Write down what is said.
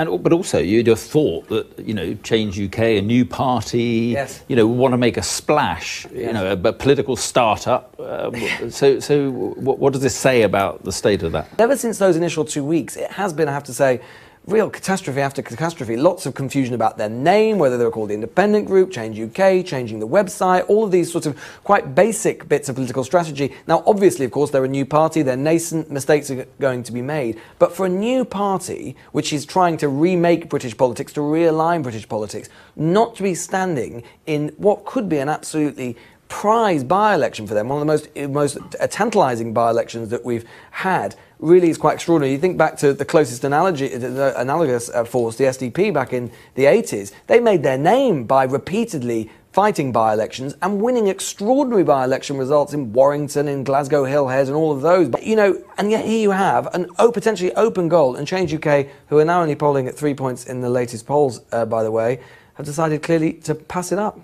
And, but also, you'd have thought that you know, Change UK, a new party, yes. you know, want to make a splash, yes. you know, a, a political startup. Uh, so, so what, what does this say about the state of that? Ever since those initial two weeks, it has been, I have to say, real catastrophe after catastrophe. Lots of confusion about their name, whether they were called the Independent Group, Change UK, changing the website, all of these sorts of quite basic bits of political strategy. Now, obviously, of course, they're a new party, they're nascent, mistakes are going to be made. But for a new party, which is trying to remake British politics, to realign British politics, not to be standing in what could be an absolutely prize by-election for them, one of the most, most tantalising by-elections that we've had, really is quite extraordinary. You think back to the closest analogy, the analogous uh, force, the SDP back in the 80s. They made their name by repeatedly fighting by-elections and winning extraordinary by-election results in Warrington, in Glasgow Hillhead, and all of those. But, you know, and yet here you have an oh, potentially open goal, and Change UK, who are now only polling at three points in the latest polls, uh, by the way, have decided clearly to pass it up.